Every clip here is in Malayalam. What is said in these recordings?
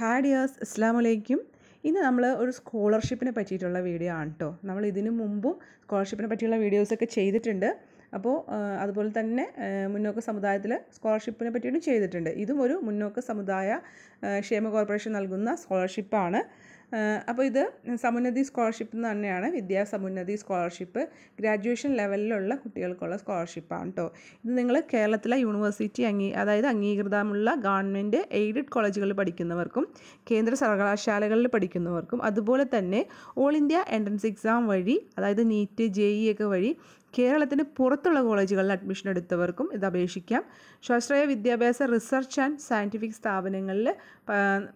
ഹായ് ഡിയേഴ്സ് അസ്സാം വലൈക്കും ഇന്ന് നമ്മൾ ഒരു സ്കോളർഷിപ്പിനെ പറ്റിയിട്ടുള്ള വീഡിയോ ആണ് കേട്ടോ നമ്മൾ ഇതിനു മുമ്പും സ്കോളർഷിപ്പിനെ പറ്റിയുള്ള വീഡിയോസൊക്കെ ചെയ്തിട്ടുണ്ട്. അപ്പോൾ അതുപോലെ തന്നെ മുന്നോക്ക സമുദായത്തിൽ സ്കോളർഷിപ്പിനെ പറ്റിയിട്ടും ചെയ്തിട്ടുണ്ട്. ഇതും ഒരു മുന്നോക്ക സമുദായ ക്ഷേമ കോർപ്പറേഷൻ നൽകുന്ന സ്കോളർഷിപ്പാണ്. അപ്പോൾ ഇത് സമുന്നതി സ്കോളർഷിപ്പ് എന്ന് തന്നെയാണ് വിദ്യാ സമുന്നതി സ്കോളർഷിപ്പ്. ഗ്രാജുവേഷൻ ലെവലിലുള്ള കുട്ടികൾക്കുള്ള സ്കോളർഷിപ്പാണ് കേട്ടോ ഇത് നിങ്ങൾ കേരളത്തിലെ യൂണിവേഴ്സിറ്റി അംഗീ അതായത് അംഗീകൃതമുള്ള ഗവൺമെന്റ് എയ്ഡഡ് കോളേജുകളിൽ പഠിക്കുന്നവർക്കും കേന്ദ്ര സർവകലാശാലകളിൽ പഠിക്കുന്നവർക്കും അതുപോലെ തന്നെ ഓൾ ഇന്ത്യ എൻട്രൻസ് എക്സാം വഴി അതായത് നീറ്റ് ജെ ഇ ഒക്കെ വഴി കേരളത്തിന് പുറത്തുള്ള കോളേജുകളിൽ അഡ്മിഷൻ എടുത്തവർക്കും ഇത് അപേക്ഷിക്കാം. ശാസ്ത്രീയ വിദ്യാഭ്യാസ റിസർച്ച് ആൻഡ് സയന്റിഫിക് സ്ഥാപനങ്ങളിൽ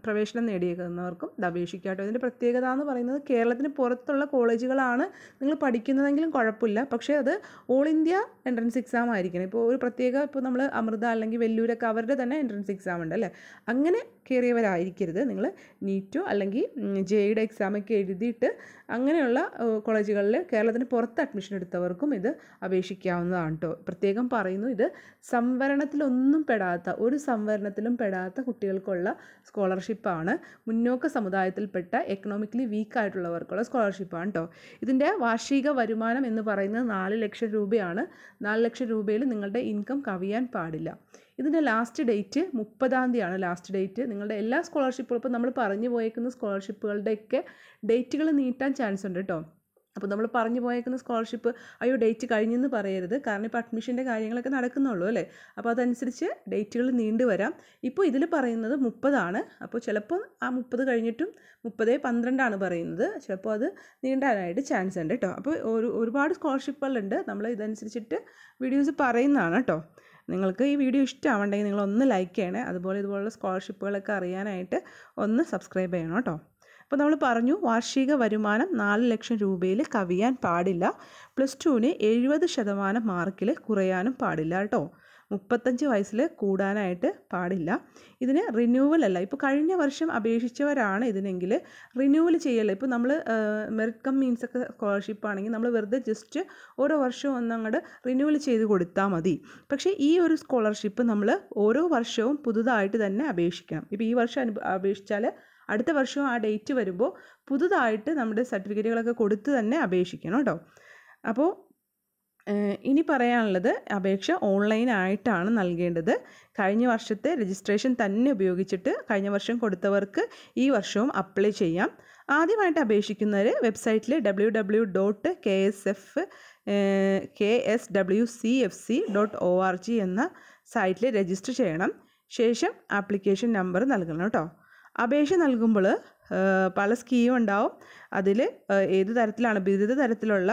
പ്രവേശനം നേടിയേക്കുന്നവർക്കും ഇത് അപേക്ഷിക്കാം കേട്ടോ ഇതിന്റെ പ്രത്യേകത എന്ന് പറയുന്നത് കേരളത്തിന് പുറത്തുള്ള കോളേജുകളാണ് നിങ്ങൾ പഠിക്കുന്നതെങ്കിലും കുഴപ്പമില്ല. പക്ഷേ അത് ഓൾ ഇന്ത്യ എൻട്രൻസ് എക്സാം ആയിരിക്കണം. ഇപ്പോൾ ഒരു പ്രത്യേക ഇപ്പോൾ നമ്മൾ അമൃത അല്ലെങ്കിൽ വെല്ലൂരൊക്കെ അവരുടെ തന്നെ എൻട്രൻസ് എക്സാം ഉണ്ട് അല്ലേ? അങ്ങനെ കയറിയവരായിരിക്കരുത്. നിങ്ങൾ നീറ്റോ അല്ലെങ്കിൽ ജെയുടെ എക്സാമൊക്കെ എഴുതിയിട്ട് അങ്ങനെയുള്ള കോളേജുകളിൽ കേരളത്തിന് പുറത്ത് അഡ്മിഷൻ എടുത്തവർക്കും ഇത് അപേക്ഷിക്കാവുന്നതാണ് കേട്ടോ പ്രത്യേകം പറയുന്നു ഇത് സംവരണത്തിലൊന്നും പെടാത്ത ഒരു സംവരണത്തിലും പെടാത്ത കുട്ടികൾക്കുള്ള സ്കോളർഷിപ്പാണ്. മുന്നോക്ക സമുദായത്തിൽപ്പെട്ട എക്കണോമിക്കലി വീക്ക് ആയിട്ടുള്ളവർക്കുള്ള സ്കോളർഷിപ്പാണ് കേട്ടോ ഇതിന്റെ വാർഷിക വരുമാനം എന്ന് പറയുന്നത് നാല് ലക്ഷം രൂപയാണ്. നാല് ലക്ഷം രൂപയിൽ നിങ്ങളുടെ ഇൻകം കവിയാൻ പാടില്ല. ഇതിന്റെ ലാസ്റ്റ് ഡേറ്റ് മുപ്പതാം തീയതിയാണ് ലാസ്റ്റ് ഡേറ്റ് നിങ്ങളുടെ എല്ലാ സ്കോളർഷിപ്പുകളും ഇപ്പോൾ നമ്മൾ പറഞ്ഞു പോയേക്കുന്ന സ്കോളർഷിപ്പുകളുടെയൊക്കെ ഡേറ്റുകൾ നീട്ടാൻ ചാൻസ് ഉണ്ട് കേട്ടോ അപ്പോൾ നമ്മൾ പറഞ്ഞു പോയേക്കുന്ന സ്കോളർഷിപ്പ് അയ്യോ ഡേറ്റ് കഴിഞ്ഞെന്ന് പറയരുത്. കാരണം ഇപ്പോൾ അഡ്മിഷന്റെ കാര്യങ്ങളൊക്കെ നടക്കുന്നുള്ളൂ അല്ലേ? അപ്പോൾ അതനുസരിച്ച് ഡേറ്റുകൾ നീണ്ടു വരാം. ഇപ്പോൾ ഇതിൽ പറയുന്നത് മുപ്പതാണ്. അപ്പോൾ ചിലപ്പോൾ ആ മുപ്പത് കഴിഞ്ഞിട്ടും മുപ്പത് പന്ത്രണ്ടാണ് പറയുന്നത്. ചിലപ്പോൾ അത് നീണ്ടാനായിട്ട് ചാൻസ് ഉണ്ട് കേട്ടോ. അപ്പോൾ ഒരു ഒരുപാട് സ്കോളർഷിപ്പുകളുണ്ട്. നമ്മൾ ഇതനുസരിച്ചിട്ട് വീഡിയോസ് പറയുന്നതാണ് കേട്ടോ. നിങ്ങൾക്ക് ഈ വീഡിയോ ഇഷ്ടമാവണ്ടെങ്കിൽ നിങ്ങൾ ഒന്ന് ലൈക്ക് ചെയ്യണേ. അതുപോലെ ഇതുപോലുള്ള സ്കോളർഷിപ്പുകളൊക്കെ അറിയാനായിട്ട് ഒന്ന് സബ്സ്ക്രൈബ് ചെയ്യണം കേട്ടോ. അപ്പോൾ നമ്മൾ പറഞ്ഞു വാർഷിക വരുമാനം നാല് ലക്ഷം രൂപയിൽ കവിയാൻ പാടില്ല. പ്ലസ് ടുവിന് എഴുപത് ശതമാനം മാർക്കിൽ കുറയാനും പാടില്ല കേട്ടോ. മുപ്പത്തഞ്ച് വയസ്സിൽ കൂടാനായിട്ട് പാടില്ല. ഇതിന് റിന്യൂവൽ അല്ല. ഇപ്പോൾ കഴിഞ്ഞ വർഷം അപേക്ഷിച്ചവരാണ് ഇതിനെങ്കിൽ റിന്യൂവൽ ചെയ്യല്ല ഇപ്പോൾ നമ്മൾ മെറിറ്റ് കം മീൻസ് ഒക്കെ സ്കോളർഷിപ്പ് ആണെങ്കിൽ നമ്മൾ വെറുതെ ജസ്റ്റ് ഓരോ വർഷവും ഒന്ന് അങ്ങോട്ട് റിന്യൂവൽ ചെയ്ത് കൊടുത്താൽ മതി. പക്ഷേ ഈ ഒരു സ്കോളർഷിപ്പ് നമ്മൾ ഓരോ വർഷവും പുതുതായിട്ട് തന്നെ അപേക്ഷിക്കണം. ഇപ്പോൾ ഈ വർഷം അപേക്ഷിച്ചാൽ അടുത്ത വർഷവും ആ ഡേറ്റ് വരുമ്പോൾ പുതുതായിട്ട് നമ്മുടെ സർട്ടിഫിക്കറ്റുകളൊക്കെ കൊടുത്ത് തന്നെ അപേക്ഷിക്കണം കേട്ടോ. അപ്പോൾ ഇനി പറയാനുള്ളത് അപേക്ഷ ഓൺലൈനായിട്ടാണ് നൽകേണ്ടത്. കഴിഞ്ഞ വർഷത്തെ രജിസ്ട്രേഷൻ തന്നെ ഉപയോഗിച്ചിട്ട് കഴിഞ്ഞ വർഷം കൊടുത്തവർക്ക് ഈ വർഷവും അപ്ലൈ ചെയ്യാം. ആദ്യമായിട്ട് അപേക്ഷിക്കുന്നവർ വെബ്സൈറ്റിൽ W W dot K S F K S W C F C dot O R G എന്ന സൈറ്റിൽ രജിസ്റ്റർ ചെയ്യണം. ശേഷം ആപ്ലിക്കേഷൻ നമ്പർ നൽകണം കേട്ടോ. അപേക്ഷ നൽകുമ്പോൾ പല സ്കീം ഉണ്ടാവും. അതിൽ ഏത് തരത്തിലാണ് ബിരുദ തരത്തിലുള്ള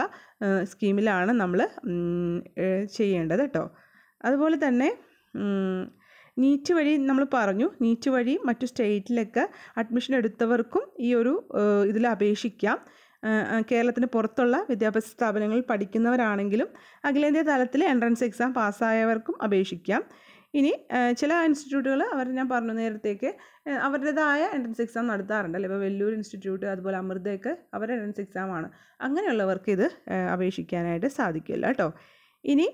സ്കീമിലാണ് നമ്മൾ ചെയ്യേണ്ടത് കേട്ടോ അതുപോലെ തന്നെ നീറ്റ് വഴി നമ്മൾ പറഞ്ഞു നീറ്റ് വഴി മറ്റു സ്റ്റേറ്റിലൊക്കെ അഡ്മിഷൻ എടുത്തവർക്കും ഈ ഒരു ഇതിൽ അപേക്ഷിക്കാം. കേരളത്തിന് പുറത്തുള്ള വിദ്യാഭ്യാസ സ്ഥാപനങ്ങളിൽ പഠിക്കുന്നവരാണെങ്കിലും അഖിലേന്ത്യാ തലത്തിൽ എൻട്രൻസ് എക്സാം പാസ്സായവർക്കും അപേക്ഷിക്കാം. ഇനി ചില ഇൻസ്റ്റിറ്റ്യൂട്ടുകൾ അവർ ഞാൻ പറഞ്ഞു നേരത്തേക്ക് അവരുടേതായ എൻട്രൻസ് എക്സാം നടത്താറുണ്ട്. അല്ലേ? ഇപ്പോൾ വെല്ലൂർ ഇൻസ്റ്റിറ്റ്യൂട്ട് അതുപോലെ അമൃതയൊക്കെ അവരുടെ എൻട്രൻസ് എക്സാമാണ് അങ്ങനെയുള്ളവർക്ക് ഇത് അപേക്ഷിക്കാനായിട്ട് സാധിക്കില്ല കേട്ടോ. ഇനി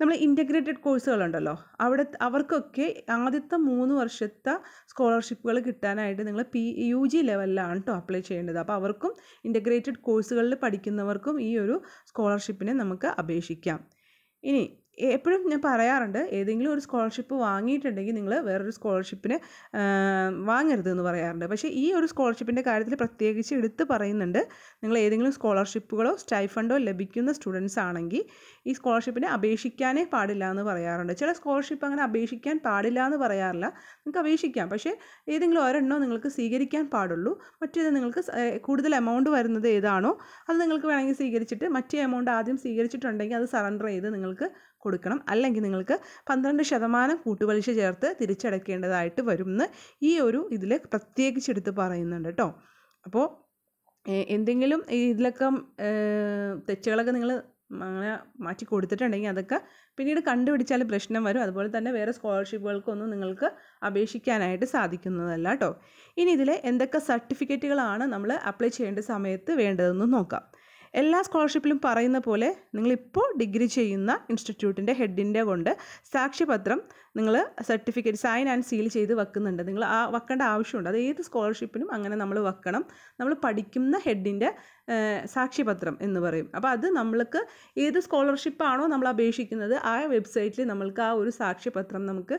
നമ്മൾ ഇന്റഗ്രേറ്റഡ് കോഴ്സുകളുണ്ടല്ലോ അവിടെ അവർക്കൊക്കെ ആദ്യത്തെ മൂന്ന് വർഷത്തെ സ്കോളർഷിപ്പുകൾ കിട്ടാനായിട്ട് നിങ്ങൾ പി യു ജി ലെവലിലാണ് കേട്ടോ അപ്ലൈ ചെയ്യേണ്ടത്. അപ്പോൾ അവർക്കും ഇന്റഗ്രേറ്റഡ് കോഴ്സുകളിൽ പഠിക്കുന്നവർക്കും ഈ ഒരു സ്കോളർഷിപ്പിനെ നമുക്ക് അപേക്ഷിക്കാം. ഇനി എപ്പോഴും ഞാൻ പറയാറുണ്ട് ഏതെങ്കിലും ഒരു സ്കോളർഷിപ്പ് വാങ്ങിയിട്ടുണ്ടെങ്കിൽ നിങ്ങൾ വേറൊരു സ്കോളർഷിപ്പിന് വാങ്ങരുത് എന്ന് പറയാറുണ്ട്. പക്ഷേ ഈ ഒരു സ്കോളർഷിപ്പിന്റെ കാര്യത്തിൽ പ്രത്യേകിച്ച് എടുത്ത് പറയുന്നുണ്ട് നിങ്ങൾ ഏതെങ്കിലും സ്കോളർഷിപ്പുകളോ സ്റ്റൈഫണ്ടോ ലഭിക്കുന്ന സ്റ്റുഡൻസ് ആണെങ്കിൽ ഈ സ്കോളർഷിപ്പിന് അപേക്ഷിക്കാനേ പാടില്ല എന്ന് പറയാറുണ്ട്. ചില സ്കോളർഷിപ്പ് അങ്ങനെ അപേക്ഷിക്കാൻ പാടില്ല എന്ന് പറയാറില്ല നിങ്ങൾക്ക് അപേക്ഷിക്കാം. പക്ഷേ ഏതെങ്കിലും ഒരെണ്ണോ നിങ്ങൾക്ക് സ്വീകരിക്കാൻ പാടുള്ളൂ. മറ്റേത് നിങ്ങൾക്ക് കൂടുതൽ എമൗണ്ട് വരുന്നത് ഏതാണോ അത് നിങ്ങൾക്ക് വേണമെങ്കിൽ സ്വീകരിച്ചിട്ട് മറ്റേ എമൗണ്ട് ആദ്യം സ്വീകരിച്ചിട്ടുണ്ടെങ്കിൽ അത് സറണ്ടർ ചെയ്ത് നിങ്ങൾക്ക് കൊടുക്കണം. അല്ലെങ്കിൽ നിങ്ങൾക്ക് പന്ത്രണ്ട് ശതമാനം കൂട്ടുപലിശ ചേർത്ത് തിരിച്ചടയ്ക്കേണ്ടതായിട്ട് വരും എന്ന് ഈ ഒരു ഇതിൽ പ്രത്യേകിച്ച് എടുത്ത് പറയുന്നുണ്ട് കേട്ടോ അപ്പോൾ എന്തെങ്കിലും ഇതിലൊക്കെ തെറ്റുകളൊക്കെ നിങ്ങൾ അങ്ങനെ മാറ്റി കൊടുത്തിട്ടുണ്ടെങ്കിൽ അതൊക്കെ പിന്നീട് കണ്ടുപിടിച്ചാൽ പ്രശ്നം വരും. അതുപോലെ തന്നെ വേറെ സ്കോളർഷിപ്പുകൾക്കൊന്നും നിങ്ങൾക്ക് അപേക്ഷിക്കാനായിട്ട് സാധിക്കുന്നതല്ല കേട്ടോ ഇനി ഇതിൽ എന്തൊക്കെ സർട്ടിഫിക്കറ്റുകളാണ് നമ്മൾ അപ്ലൈ ചെയ്യേണ്ട സമയത്ത് വേണ്ടതെന്ന് നോക്കാം. എല്ലാ സ്കോളർഷിപ്പിലും പറയുന്ന പോലെ നിങ്ങളിപ്പോൾ ഡിഗ്രി ചെയ്യുന്ന ഇൻസ്റ്റിറ്റ്യൂട്ടിന്റെ ഹെഡിന്റെ കൊണ്ട് സാക്ഷ്യപത്രം നിങ്ങൾ സർട്ടിഫിക്കറ്റ് സൈൻ ആൻഡ് സീൽ ചെയ്ത് വെക്കുന്നുണ്ട്. നിങ്ങൾ ആ വെക്കേണ്ട ആവശ്യമുണ്ട്. അത് ഏത് സ്കോളർഷിപ്പിനും അങ്ങനെ നമ്മൾ വെക്കണം. നമ്മൾ പഠിക്കുന്ന ഹെഡിന്റെ സാക്ഷ്യപത്രം എന്ന് പറയും. അപ്പോൾ അത് നമ്മൾക്ക് ഏത് സ്കോളർഷിപ്പാണോ നമ്മൾ അപേക്ഷിക്കുന്നത് ആ വെബ്സൈറ്റിൽ നമ്മൾക്ക് ആ ഒരു സാക്ഷ്യപത്രം നമുക്ക്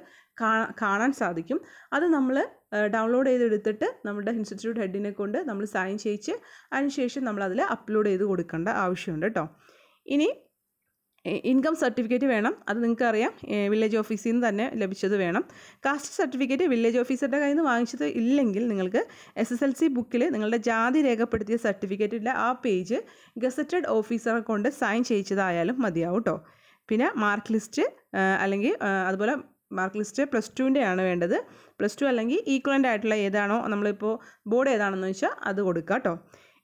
കാണാൻ സാധിക്കും. അത് നമ്മൾ ഡൗൺലോഡ് ചെയ്തെടുത്തിട്ട് നമ്മുടെ ഇൻസ്റ്റിറ്റ്യൂട്ട് ഹെഡിനെ കൊണ്ട് നമ്മൾ സൈൻ ചെയ്യിച്ച് അതിനുശേഷം നമ്മൾ അപ്ലോഡ് ചെയ്ത് കൊടുക്കേണ്ട ആവശ്യമുണ്ട് കേട്ടോ ഇനി ഇൻകം സർട്ടിഫിക്കറ്റ് വേണം. അത് നിങ്ങൾക്ക് അറിയാം. വില്ലേജ് ഓഫീസിൽ നിന്ന് തന്നെ ലഭിച്ചത് വേണം. കാസ്റ്റ് സർട്ടിഫിക്കറ്റ് വില്ലേജ് ഓഫീസറുടെ കയ്യിൽ നിന്ന് വാങ്ങിച്ചത് ഇല്ലെങ്കിൽ നിങ്ങൾക്ക് എസ് എസ് എൽ സി ബുക്കിൽ നിങ്ങളുടെ ജാതി രേഖപ്പെടുത്തിയ സർട്ടിഫിക്കറ്റിന്റെ ആ പേജ് ഗസറ്റഡ് ഓഫീസറെ കൊണ്ട് സൈൻ ചെയ്യിച്ചതായാലും മതിയാവും കേട്ടോ പിന്നെ മാർക്ക് ലിസ്റ്റ് അല്ലെങ്കിൽ അതുപോലെ മാർക്ക് ലിസ്റ്റ് പ്ലസ് ടുവിന്റെ ആണ് വേണ്ടത്. പ്ലസ് ടു അല്ലെങ്കിൽ ഈക്വലന്റ് ആയിട്ടുള്ള ഏതാണോ നമ്മളിപ്പോൾ ബോർഡ് ഏതാണെന്ന് വെച്ചാൽ അത് കൊടുക്കുക കേട്ടോ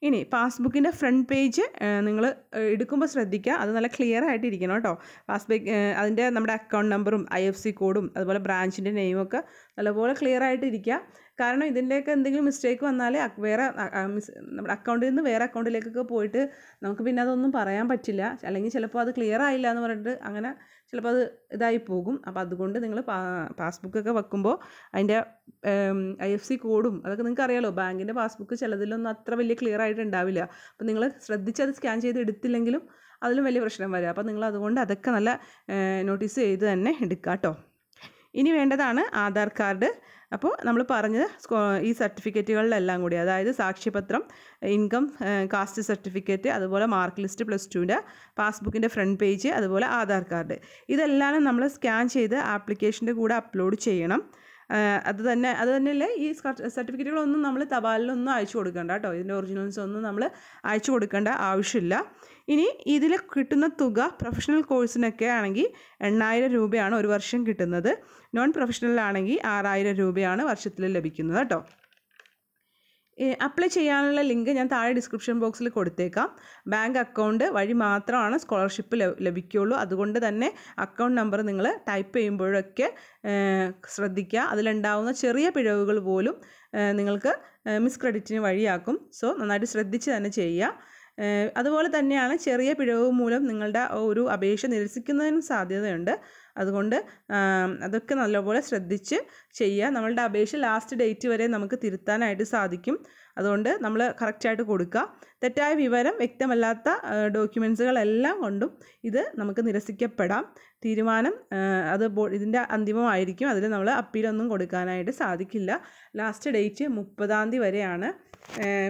ഇനി പാസ്ബുക്കിന്റെ ഫ്രണ്ട് പേജ് നിങ്ങൾ എടുക്കുമ്പോൾ ശ്രദ്ധിക്കുക അത് നല്ല ക്ലിയർ ആയിട്ട് ഇരിക്കണം കേട്ടോ പാസ്ബുക്ക് അതിന്റെ നമ്മുടെ അക്കൗണ്ട് നമ്പറും ഐ എഫ് സി കോഡും അതുപോലെ ബ്രാഞ്ചിന്റെ നെയിമൊക്കെ നല്ലപോലെ ക്ലിയർ ആയിട്ട് ഇരിക്കുക കാരണം ഇതിന്റെയൊക്കെ എന്തെങ്കിലും മിസ്റ്റേക്ക് വന്നാൽ വേറെ നമ്മുടെ അക്കൗണ്ടിൽ നിന്ന് വേറെ അക്കൗണ്ടിലേക്കൊക്കെ പോയിട്ട് നമുക്ക് പിന്നെ അതൊന്നും പറയാൻ പറ്റില്ല. അല്ലെങ്കിൽ ചിലപ്പോൾ അത് ക്ലിയർ ആയില്ല എന്ന് പറഞ്ഞിട്ട് അങ്ങനെ ചിലപ്പോൾ അത് ഇതായി പോകും. അപ്പോൾ അതുകൊണ്ട് നിങ്ങൾ പാസ്ബുക്കൊക്കെ വെക്കുമ്പോൾ അതിന്റെ ഐ എഫ് സി കോഡും അതൊക്കെ നിങ്ങൾക്ക് അറിയാലോ. ബാങ്കിന്റെ പാസ്ബുക്ക് ചിലതിലൊന്നും അത്ര വലിയ ക്ലിയർ ആയിട്ട് ഉണ്ടാവില്ല അപ്പോൾ നിങ്ങൾ ശ്രദ്ധിച്ച് അത് സ്കാൻ ചെയ്ത് എടുത്തില്ലെങ്കിലും അതിലും വലിയ പ്രശ്നം വരും. അപ്പോൾ നിങ്ങൾ അതുകൊണ്ട് അതൊക്കെ നല്ല നോട്ടീസ് ചെയ്ത് തന്നെ എടുക്കുക കേട്ടോ ഇനി വേണ്ടതാണ് ആധാർ കാർഡ്. അപ്പോൾ നമ്മൾ പറഞ്ഞത് ഈ സർട്ടിഫിക്കറ്റുകളിലെല്ലാം കൂടി അതായത് സാക്ഷ്യപത്രം ഇൻകം കാസ്റ്റ് സർട്ടിഫിക്കറ്റ് അതുപോലെ മാർക്ക് ലിസ്റ്റ് പ്ലസ് ടുവിന്റെ പാസ്ബുക്കിന്റെ ഫ്രണ്ട് പേജ് അതുപോലെ ആധാർ കാർഡ്. ഇതെല്ലാം നമ്മൾ സ്കാൻ ചെയ്ത് ആപ്ലിക്കേഷന്റെ കൂടെ അപ്ലോഡ് ചെയ്യണം. അത് തന്നെ അത് തന്നെയല്ലേ ഈ സർട്ടിഫിക്കറ്റുകളൊന്നും നമ്മൾ തപാലിലൊന്നും അയച്ചു കൊടുക്കണ്ട കേട്ടോ. ഇതിന്റെ ഒറിജിനൽസ് ഒന്നും നമ്മൾ അയച്ചു കൊടുക്കേണ്ട ആവശ്യമില്ല. ഇനി ഇതിൽ കിട്ടുന്ന തുക പ്രൊഫഷണൽ കോഴ്സിനൊക്കെ ആണെങ്കിൽ എണ്ണായിരം രൂപയാണ് ഒരു വർഷം കിട്ടുന്നത്. നോൺ പ്രൊഫഷണലാണെങ്കിൽ ആറായിരം രൂപയാണ് വർഷത്തിൽ ലഭിക്കുന്നത് കേട്ടോ. അപ്ലൈ ചെയ്യാനുള്ള ലിങ്ക് ഞാൻ താഴെ ഡിസ്ക്രിപ്ഷൻ ബോക്സിൽ കൊടുത്തേക്കാം. ബാങ്ക് അക്കൗണ്ട് വഴി മാത്രമാണ് സ്കോളർഷിപ്പ് ലഭിക്കുകയുള്ളൂ അതുകൊണ്ട് തന്നെ അക്കൗണ്ട് നമ്പർ നിങ്ങൾ ടൈപ്പ് ചെയ്യുമ്പോഴൊക്കെ ശ്രദ്ധിക്കുക. അതിലുണ്ടാവുന്ന ചെറിയ പിഴവുകൾ പോലും നിങ്ങൾക്ക് മിസ് ക്രെഡിറ്റിന് വഴിയാക്കും. സോ നന്നായിട്ട് ശ്രദ്ധിച്ച് തന്നെ ചെയ്യുക. അതുപോലെ തന്നെയാണ് ചെറിയ പിഴവ് മൂലം നിങ്ങളുടെ ഒരു അപേക്ഷ നിരസിക്കുന്നതിനും സാധ്യതയുണ്ട്. അതുകൊണ്ട് അതൊക്കെ നല്ലപോലെ ശ്രദ്ധിച്ച് ചെയ്യുക. നമ്മളുടെ അപേക്ഷ ലാസ്റ്റ് ഡേറ്റ് വരെ നമുക്ക് തിരുത്താനായിട്ട് സാധിക്കും. അതുകൊണ്ട് നമ്മൾ കറക്റ്റായിട്ട് കൊടുക്കുക. തെറ്റായ വിവരം വ്യക്തമല്ലാത്ത ഡോക്യുമെൻസുകളെല്ലാം കൊണ്ടും ഇത് നമുക്ക് നിരസിക്കപ്പെടാം. തീരുമാനം അത് ഇതിന്റെ അന്തിമമായിരിക്കും. അതിൽ നമ്മൾ അപ്പീലൊന്നും കൊടുക്കാനായിട്ട് സാധിക്കില്ല. ലാസ്റ്റ് ഡേറ്റ് മുപ്പതാം തീയതി വരെയാണ്.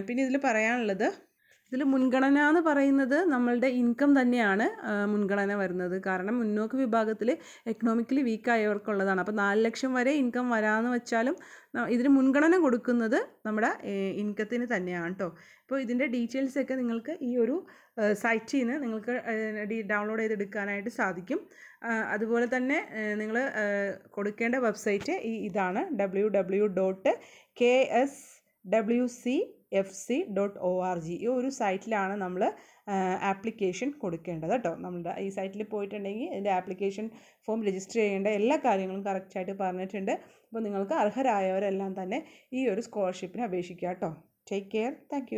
പിന്നെ ഇതിൽ പറയാനുള്ളത് ഇതിൽ മുൻഗണന എന്ന് പറയുന്നത് നമ്മളുടെ ഇൻകം തന്നെയാണ് മുൻഗണന വരുന്നത്. കാരണം മുന്നോക്ക വിഭാഗത്തിൽ എക്കണോമിക്കലി വീക്കായവർക്കുള്ളതാണ് അപ്പോൾ നാല് ലക്ഷം വരെ ഇൻകം വരാമെന്ന് വെച്ചാലും ഇതിന് മുൻഗണന കൊടുക്കുന്നത് നമ്മുടെ ഇൻകത്തിന് തന്നെയാണ് കേട്ടോ ഇപ്പോൾ ഇതിന്റെ ഡീറ്റെയിൽസൊക്കെ നിങ്ങൾക്ക് ഈ ഒരു സൈറ്റിൽ നിന്ന് നിങ്ങൾക്ക് ഡൗൺലോഡ് ചെയ്തെടുക്കാനായിട്ട് സാധിക്കും. അതുപോലെ തന്നെ നിങ്ങൾ കൊടുക്കേണ്ട വെബ്സൈറ്റ് ഈ ഇതാണ് W W dot K S W C F C dot O R G ഈ ഒരു സൈറ്റിലാണ് നമ്മൾ ആപ്ലിക്കേഷൻ കൊടുക്കേണ്ടത് കേട്ടോ. നമ്മുടെ ഈ സൈറ്റിൽ പോയിട്ടുണ്ടെങ്കിൽ ഇതിന്റെ ആപ്ലിക്കേഷൻ ഫോം രജിസ്റ്റർ ചെയ്യേണ്ട എല്ലാ കാര്യങ്ങളും കറക്റ്റായിട്ട് പറഞ്ഞിട്ടുണ്ട്. അപ്പോൾ നിങ്ങൾക്ക് അർഹരായവരെല്ലാം തന്നെ ഈ ഒരു സ്കോളർഷിപ്പിന് അപേക്ഷിക്കുക കേട്ടോ. Take care thank